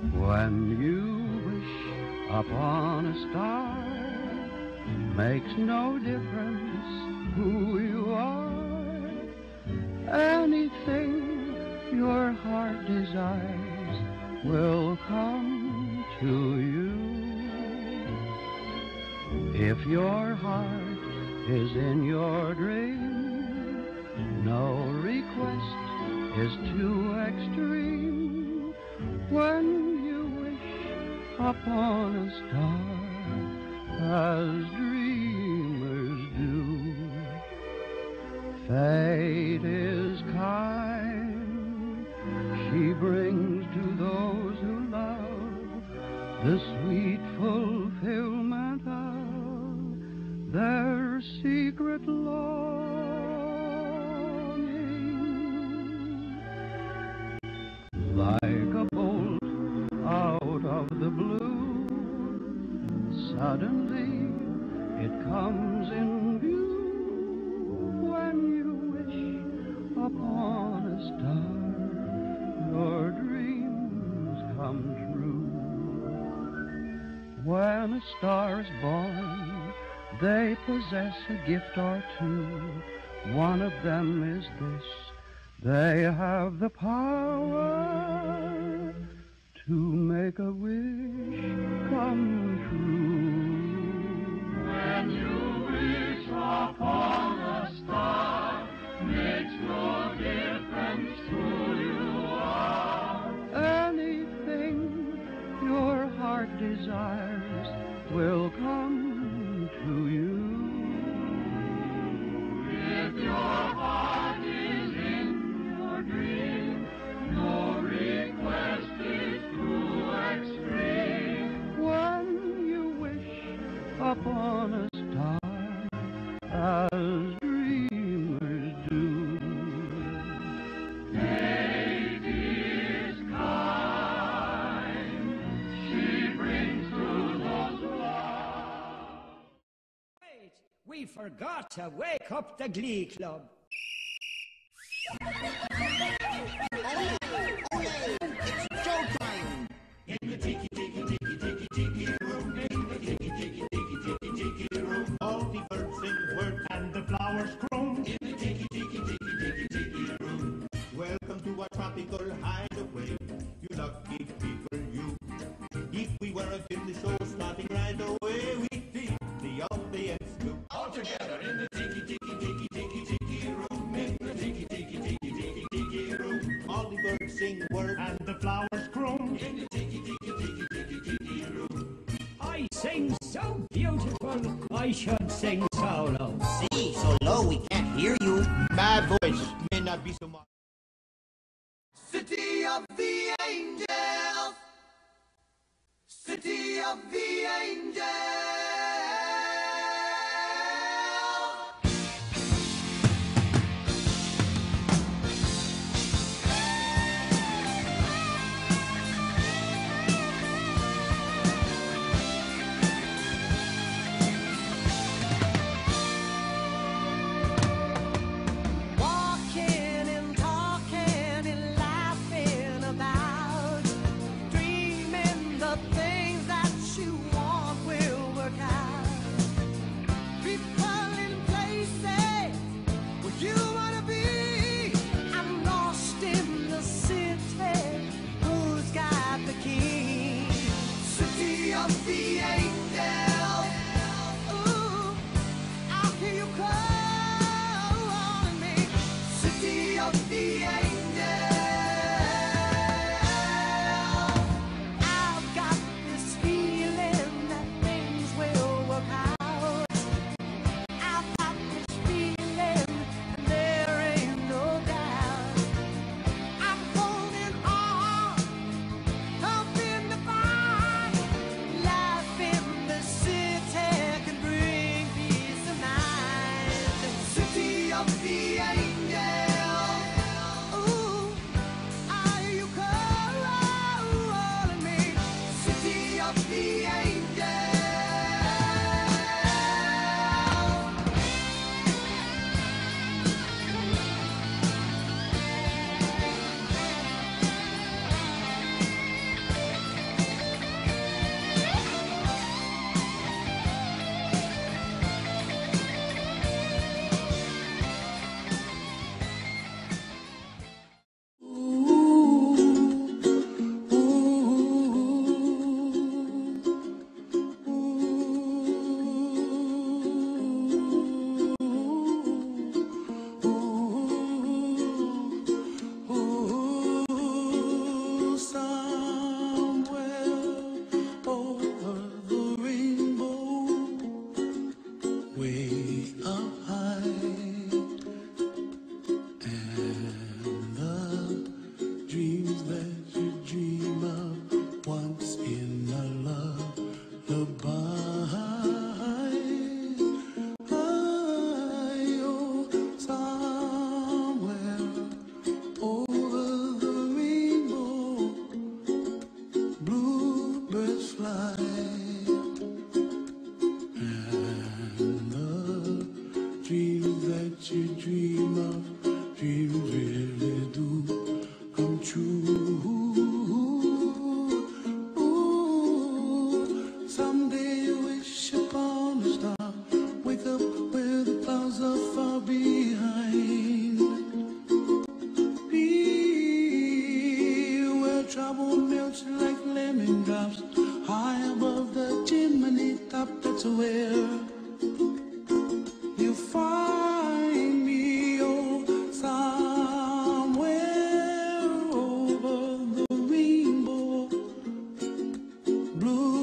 When you wish upon a star, makes no difference who you are. Anything your heart desires will come to you. If your heart is in your dream, no request is too extreme. When you wish upon a star, as dreamers do, fate is kind. She brings to those who love the sweet of the blue, suddenly it comes in view when you wish upon a star, your dreams come true. When a star is born, they possess a gift or two. One of them is this they have the power to make a wish come true. When you wish upon upon a star, as dreamers do. Fate is kind. She brings to those who. Wait, we forgot to wake up the Glee Club. Tropical hideaway, you lucky people, you. If we weren't in the show starting right away, we'd be the audience too. All together in the tiki tiki tiki tiki tiki room. In the tiki tiki tiki tiki tiki room. All the birds sing word and the flowers croon. In the tiki tiki tiki tiki tiki room. I sing so beautiful, I should sing solo. See, so low we can't hear you. My voice may not be so much. City of the angels. City of the angels. drops like lemon drops high above the chimney top. That's where you find me, oh, somewhere over the rainbow, blue.